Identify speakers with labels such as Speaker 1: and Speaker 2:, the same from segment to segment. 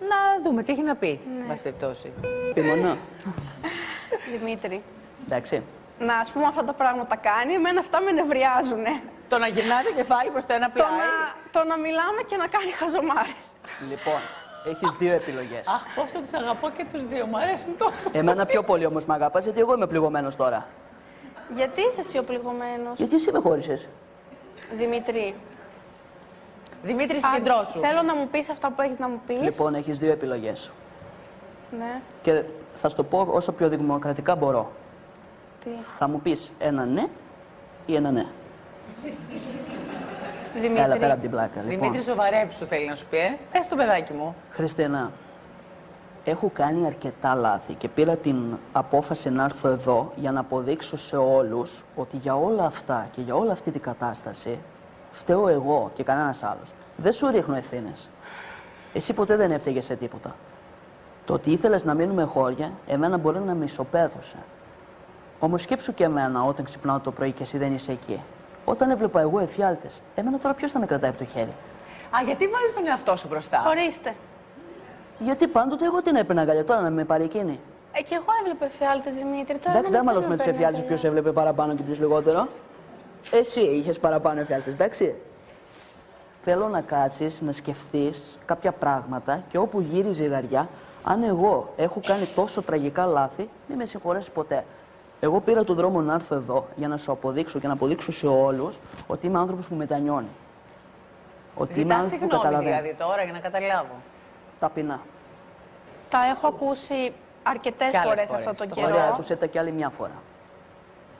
Speaker 1: να δούμε τι έχει να πει, ναι. μας περιπτώσει.
Speaker 2: Επιμονώ.
Speaker 3: Δημήτρη,
Speaker 2: Εντάξει.
Speaker 3: να ας πούμε αυτά τα πράγματα κάνει, εμένα αυτά με νευριάζουνε.
Speaker 1: Το να γυρνάει το κεφάλι προς το ένα
Speaker 3: Το
Speaker 1: πλάι.
Speaker 3: να, το να μιλάμε και να κάνει χαζομάρες.
Speaker 2: Λοιπόν, έχεις δύο επιλογές.
Speaker 1: Αχ, πόσο τους αγαπώ και τους δύο, μου αρέσουν τόσο.
Speaker 2: Εμένα πιο πολύ όμως με αγαπάς, γιατί εγώ είμαι πληγωμένος τώρα.
Speaker 3: Γιατί είσαι εσύ ο πληγωμένος,
Speaker 2: Γιατί εσύ με χώρισες.
Speaker 3: Δημήτρη.
Speaker 1: Δημήτρης,
Speaker 3: Α,
Speaker 1: συγκεντρώσου.
Speaker 3: Θέλω να μου πεις αυτά που έχεις να μου πεις.
Speaker 2: Λοιπόν, έχεις δύο επιλογές.
Speaker 3: Ναι,
Speaker 2: Και θα σου το πω όσο πιο δημοκρατικά μπορώ.
Speaker 3: τι;
Speaker 2: Θα μου πεις ένα ναι ή ένα ναι.
Speaker 3: Δημήτρη.
Speaker 2: Έλα πέρα από την πλάκα. Λοιπόν,
Speaker 1: Δημήτρη, σοβαρέψου θέλει να σου πει, ε. Πες το παιδάκι μου.
Speaker 2: Χριστίνα, έχω κάνει αρκετά λάθη και πήρα την απόφαση να έρθω εδώ για να αποδείξω σε όλους ότι για όλα αυτά και για όλη αυτή την κατάσταση φταίω εγώ και κανένας άλλος. Δεν σου ρίχνω ευθύνες. Εσύ ποτέ δεν έφταιγες σε τίποτα. Το ότι ήθελες να μείνουμε χώρια, εμένα μπορεί να με ισοπαίδωσε. Όμως σκέψου και εμένα όταν ξυπνάω το πρωί και εσύ δεν είσαι εκεί. Όταν έβλεπα εγώ εφιάλτες, εμένα τώρα ποιος θα με κρατάει από το χέρι;
Speaker 1: Α, γιατί βάζεις τον εαυτό σου μπροστά;
Speaker 3: Ορίστε.
Speaker 2: Γιατί πάντοτε εγώ την έπαιρνα αγκαλιά, τώρα να με πάρει εκείνη.
Speaker 3: Ε, και εγώ έβλεπα εφιάλτες, Δημήτρη. Τώρα
Speaker 2: Εντάξει, δεν
Speaker 3: εμένα
Speaker 2: μάλλον με τους
Speaker 3: παίρνει
Speaker 2: εφιάλτες
Speaker 3: αγκαλιά.
Speaker 2: ποιος έβλεπε παραπάνω και ποιος λιγότερο. Εσύ είχες παραπάνω εφιάλτες, εντάξει. Θέλω να κάτσεις, να σκεφτείς κάποια πράγματα και όπου γύρει η ζυγαριά, αν εγώ έχω κάνει τόσο τραγικά λάθη, μην με συγχωρέσεις ποτέ. Εγώ πήρα τον δρόμο να έρθω εδώ για να σου αποδείξω και να αποδείξω σε όλους ότι είμαι άνθρωπος που μετανιώνει. Ότι είμαι
Speaker 1: Ζητάς
Speaker 2: άνθρωπος που
Speaker 1: συγγνώμη
Speaker 2: καταλαβαίνει.
Speaker 1: δηλαδή τώρα για να καταλάβω.
Speaker 2: Ταπεινά.
Speaker 3: Τα έχω ακούσει αρκετές
Speaker 1: Κι άλλες
Speaker 3: φορές
Speaker 1: φορές.
Speaker 3: αυτό τον
Speaker 1: Το
Speaker 3: καιρό.
Speaker 2: Ωραία, άκουσε τα κι άλλη μια φορά.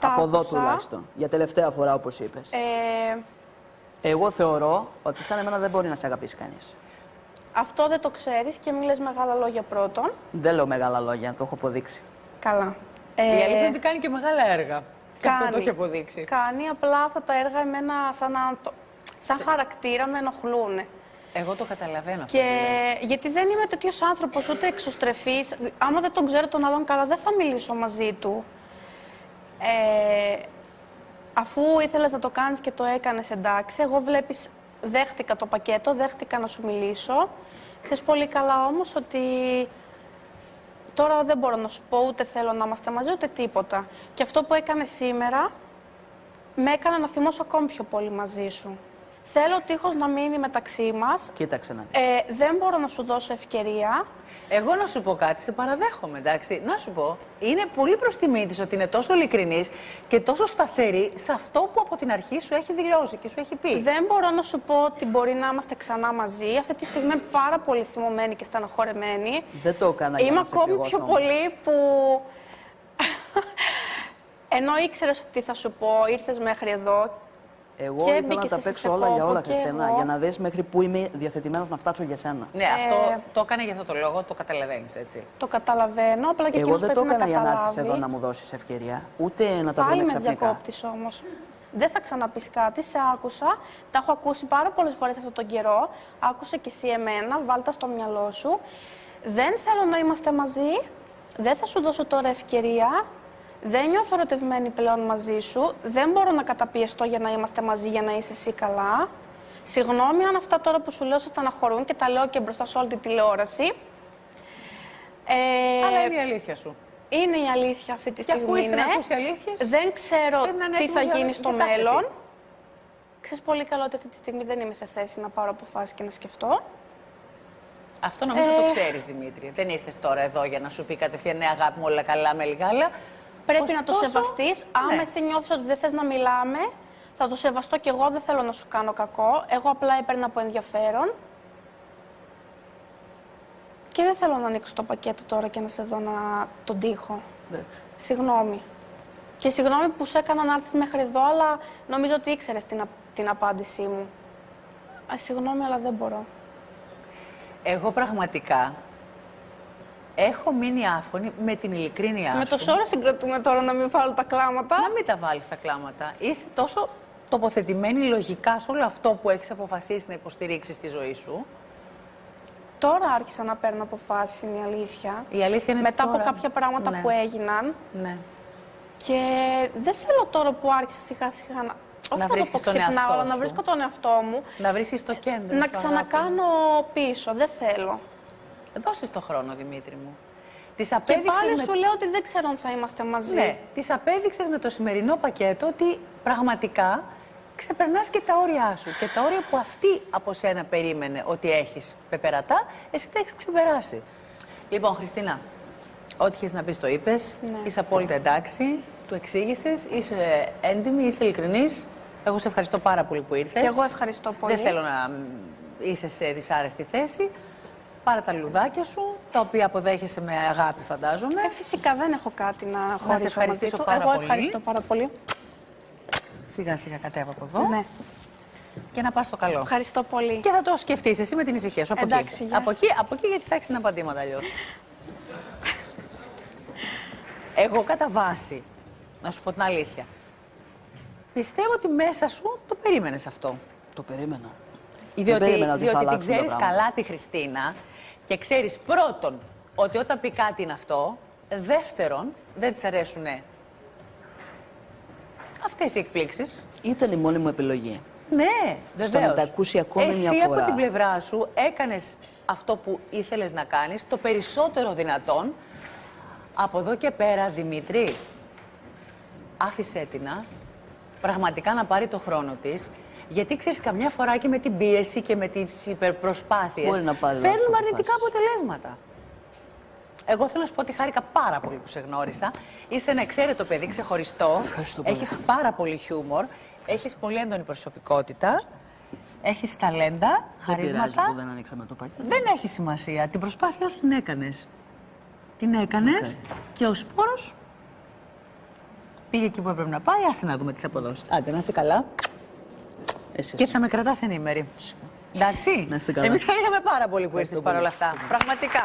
Speaker 3: Τα
Speaker 2: Από εδώ
Speaker 3: άκουσα.
Speaker 2: τουλάχιστον. Για τελευταία φορά, όπως είπες.
Speaker 3: Ε,
Speaker 2: Εγώ θεωρώ ότι σαν εμένα δεν μπορεί να σε αγαπήσει κανείς.
Speaker 3: αυτό δεν το ξέρεις και μην λες μεγάλα λόγια πρώτον.
Speaker 2: Δεν λέω μεγάλα λόγια, το έχω αποδείξει.
Speaker 3: Καλά.
Speaker 1: Η
Speaker 3: Ε,
Speaker 1: αλήθεια είναι ότι κάνει και μεγάλα έργα. Και αυτό το
Speaker 3: κάνει.
Speaker 1: έχει αποδείξει.
Speaker 3: Κάνει, απλά αυτά τα έργα εμένα σαν, να το- σαν χαρακτήρα με ενοχλούν.
Speaker 1: Εγώ το καταλαβαίνω αυτό
Speaker 3: Και
Speaker 1: που λες.
Speaker 3: γιατί δεν είμαι τέτοιος άνθρωπος, ούτε εξωστρεφής. Άμα δεν τον ξέρω τον άλλον καλά, δεν θα μιλήσω μαζί του. Ε, αφού ήθελες να το κάνεις και το έκανες εντάξει, εγώ βλέπεις, δέχτηκα το πακέτο, δέχτηκα να σου μιλήσω. Ξέρεις πολύ καλά όμως ότι τώρα δεν μπορώ να σου πω ούτε θέλω να είμαστε μαζί ούτε τίποτα. Και αυτό που έκανες σήμερα με έκανε να θυμώσω ακόμη πιο πολύ μαζί σου. Θέλω ο τείχος να μείνει μεταξύ μας.
Speaker 2: Κοίταξε να δεις.
Speaker 3: Ε, δεν μπορώ να σου δώσω ευκαιρία.
Speaker 1: Εγώ να σου πω κάτι, σε παραδέχομαι, εντάξει. Να σου πω, είναι πολύ προς τιμή της ότι είναι τόσο ειλικρινής και τόσο σταθερή σε αυτό που από την αρχή σου έχει δηλώσει και σου έχει πει.
Speaker 3: Δεν μπορώ να σου πω ότι μπορεί να είμαστε ξανά μαζί. Αυτή τη στιγμή είμαι πάρα πολύ θυμωμένη και στεναχωρεμένη.
Speaker 2: Δεν το έκανα για
Speaker 3: Είμαι
Speaker 2: να σε
Speaker 3: ακόμη
Speaker 2: πληγώσω
Speaker 3: πιο
Speaker 2: όμως.
Speaker 3: πολύ που. Ενώ ήξερες τι θα σου πω, ήρθες μέχρι εδώ.
Speaker 2: Εγώ
Speaker 3: και
Speaker 2: ήθελα να
Speaker 3: μπήκες
Speaker 2: τα
Speaker 3: εσύ
Speaker 2: παίξω
Speaker 3: σε
Speaker 2: όλα για
Speaker 3: κόπο
Speaker 2: όλα,
Speaker 3: και
Speaker 2: Χριστίνα,
Speaker 3: εγώ.
Speaker 2: για να δεις μέχρι πού είμαι διαθετημένος να φτάσω για σένα.
Speaker 1: Ναι, αυτό το έκανε για αυτό το λόγο, το καταλαβαίνεις, έτσι.
Speaker 3: Το καταλαβαίνω, απλά και
Speaker 2: Εγώ
Speaker 3: εκείνος
Speaker 2: δεν το
Speaker 3: πρέπει να
Speaker 2: έκανα για να έρθεις
Speaker 3: καταλάβει.
Speaker 2: εδώ να μου δώσεις ευκαιρία, ούτε να τα
Speaker 3: Πάλι
Speaker 2: βρούμε
Speaker 3: με
Speaker 2: ξαφνικά.
Speaker 3: διακόπτεις όμως. Δεν θα ξαναπείς κάτι, σε άκουσα. Τα έχω ακούσει πάρα πολλές φορές αυτόν τον καιρό. Άκουσε και εσύ εμένα, βάλτα στο μυαλό σου. Δεν θέλω να είμαστε μαζί. Δεν θα σου δώσω τώρα ευκαιρία. Δεν νιώθω ερωτευμένη πλέον μαζί σου. Δεν μπορώ να καταπιεστώ για να είμαστε μαζί, για να είσαι εσύ καλά. Συγγνώμη αν αυτά τώρα που σου λέω σε στεναχωρούν και τα λέω και μπροστά σε όλη τη τηλεόραση. Ε,
Speaker 1: Αλλά είναι η αλήθεια σου.
Speaker 3: είναι η αλήθεια αυτή τη
Speaker 1: Και αφού
Speaker 3: στιγμή.
Speaker 1: ήρθε να
Speaker 3: ναι.
Speaker 1: ακούσει αλήθειες,
Speaker 3: Δεν ξέρω
Speaker 1: πρέπει να είναι
Speaker 3: τι
Speaker 1: έτοιμος
Speaker 3: θα
Speaker 1: για-
Speaker 3: γίνει
Speaker 1: για
Speaker 3: στο
Speaker 1: κάθε τι.
Speaker 3: μέλλον. Ξέρεις πολύ καλά ότι αυτή τη στιγμή δεν είμαι σε θέση να πάρω αποφάσεις και να σκεφτώ.
Speaker 1: Αυτό νομίζω
Speaker 3: Ε.
Speaker 1: το ξέρεις, Δημήτρη. Δεν ήρθες τώρα εδώ για να σου πει κατευθείαν ναι, αγάπη μου, όλα καλά με λιγάλα.
Speaker 3: Πρέπει να το
Speaker 1: Ωστόσο,
Speaker 3: σεβαστείς. Άμα
Speaker 1: ναι.
Speaker 3: εσύ νιώθεις ότι δεν θες να μιλάμε, θα το σεβαστώ κι εγώ. Δεν θέλω να σου κάνω κακό. Εγώ απλά έπαιρνα από ενδιαφέρον. Και δεν θέλω να ανοίξω το πακέτο τώρα και να σε δω να τον τύχω.
Speaker 2: Εντάξει.
Speaker 3: Συγγνώμη. Και συγγνώμη που σε έκανα να έρθεις μέχρι εδώ, αλλά νομίζω ότι ήξερες την, α- την απάντησή μου. Α, συγγνώμη, αλλά δεν μπορώ.
Speaker 1: Εγώ πραγματικά έχω μείνει άφωνη με την ειλικρίνειά
Speaker 3: Με
Speaker 1: σου.
Speaker 3: το ώρα συγκρατούμε τώρα να μην βάλω τα κλάματα.
Speaker 1: Να μην τα βάλεις τα κλάματα. Είσαι τόσο τοποθετημένη λογικά σε όλο αυτό που έχεις αποφασίσει να υποστηρίξεις στη ζωή σου.
Speaker 3: Τώρα άρχισα να παίρνω αποφάσεις, είναι η αλήθεια.
Speaker 1: Η αλήθεια είναι
Speaker 3: Μετά
Speaker 1: τώρα...
Speaker 3: από κάποια πράγματα
Speaker 1: ναι.
Speaker 3: που έγιναν.
Speaker 1: Ναι.
Speaker 3: Και δεν θέλω τώρα που άρχισα σιγά σιγά να. Όχι να, το πω
Speaker 1: βρίσκεις τον
Speaker 3: ξυπνάω,
Speaker 1: εαυτό
Speaker 3: αλλά να
Speaker 1: σου.
Speaker 3: βρίσκω τον εαυτό μου.
Speaker 1: Να βρίσκεις το κέντρο
Speaker 3: να
Speaker 1: σου,
Speaker 3: ξανακάνω πίσω. Δεν θέλω.
Speaker 1: Δώσε το χρόνο, Δημήτρη μου. Τις
Speaker 3: Και
Speaker 1: απέδειξες
Speaker 3: πάλι
Speaker 1: με-
Speaker 3: σου λέω ότι δεν ξέρω αν θα είμαστε μαζί.
Speaker 1: Ναι, τις απέδειξες με το σημερινό πακέτο ότι πραγματικά ξεπερνάς και τα όρια σου. Και τα όρια που αυτή από σένα περίμενε ότι έχεις πεπερατά, εσύ τα έχεις ξεπεράσει. Λοιπόν, Χριστίνα, ό,τι έχεις να πεις το είπες,
Speaker 3: Ναι.
Speaker 1: είσαι απόλυτα εντάξει, του εξήγησες, είσαι έντιμη, είσαι ειλικρινής. Εγώ σε ευχαριστώ πάρα πολύ που ήρθες.
Speaker 3: Και εγώ ευχαριστώ πολύ.
Speaker 1: Δεν θέλω να μ, είσαι σε δυσάρεστη θέση. Πάρε τα λουλουδάκια σου, τα οποία αποδέχεσαι με αγάπη, φαντάζομαι.
Speaker 3: Ε, φυσικά δεν έχω κάτι να χωρίσω μαζί
Speaker 1: ευχαριστήσω
Speaker 3: του.
Speaker 1: πάρα
Speaker 3: εγώ
Speaker 1: πολύ.
Speaker 3: ευχαριστώ πάρα πολύ.
Speaker 1: Σιγά σιγά κατέβα από εδώ
Speaker 3: Ναι.
Speaker 1: και να πας στο καλό.
Speaker 3: Ευχαριστώ πολύ.
Speaker 1: Και θα το σκεφτείς εσύ με την ησυχία σου από
Speaker 3: Εντάξει,
Speaker 1: εκεί.
Speaker 3: γεια
Speaker 1: Από
Speaker 3: σας.
Speaker 1: εκεί, από εκεί γιατί θα έχεις την απαντήματα αλλιώς. Εγώ κατά βάση, να σου πω την αλήθεια, πιστεύω ότι μέσα σου το περίμενες αυτό.
Speaker 2: Το περίμενα.
Speaker 1: Διότι,
Speaker 2: περίμενα ότι θα
Speaker 1: διότι την
Speaker 2: αλλάξουν τα
Speaker 1: ξέρεις
Speaker 2: πράγματα.
Speaker 1: καλά τη Χριστίνα και ξέρεις πρώτον ότι όταν πει κάτι είναι αυτό, δεύτερον δεν της αρέσουν αυτές οι εκπλήξεις.
Speaker 2: Ήταν η μόνη μου επιλογή.
Speaker 1: Ναι,
Speaker 2: Στο
Speaker 1: βεβαίως.
Speaker 2: να τα ακούσει ακόμη
Speaker 1: Εσύ
Speaker 2: μια
Speaker 1: από
Speaker 2: φορά.
Speaker 1: την πλευρά σου έκανες αυτό που ήθελες να κάνεις, το περισσότερο δυνατόν. Από εδώ και πέρα, Δημήτρη, άφησέ την να πραγματικά να πάρει το χρόνο της, γιατί ξέρεις καμιά φορά και με την πίεση και με τις υπερπροσπάθειες
Speaker 2: Μπορεί να πάρει λάθος
Speaker 1: φέρνουμε αρνητικά
Speaker 2: αποφάσεις.
Speaker 1: αποτελέσματα. Εγώ θέλω να σου πω ότι χάρηκα πάρα πολύ που σε γνώρισα. Είσαι ένα εξαίρετο παιδί, ξεχωριστό.
Speaker 2: Ευχαριστώ πολύ.
Speaker 1: Έχεις πάρα πολύ χιούμορ. Έχεις πολύ έντονη προσωπικότητα. Έχεις ταλέντα,
Speaker 2: Δεν πειράζει
Speaker 1: χαρίσματα.
Speaker 2: που δεν ανοίξαμε το πακέτο.
Speaker 1: Δεν έχει σημασία. Την προσπάθειά σου την έκανες. Την έκανες και ο σπόρος πήγε εκεί που έπρεπε να πάει. άσε να δούμε τι θα αποδώσει. Άντε, να είσαι καλά.
Speaker 2: Εσύ,
Speaker 1: Και θα με κρατάς ενήμερη. Εντάξει.
Speaker 2: Να είστε καλά.
Speaker 1: Εμείς χαρήκαμε πάρα πολύ που ήρθες
Speaker 2: Ευχαριστώ
Speaker 1: παρόλα
Speaker 2: πολύ.
Speaker 1: αυτά. Πραγματικά.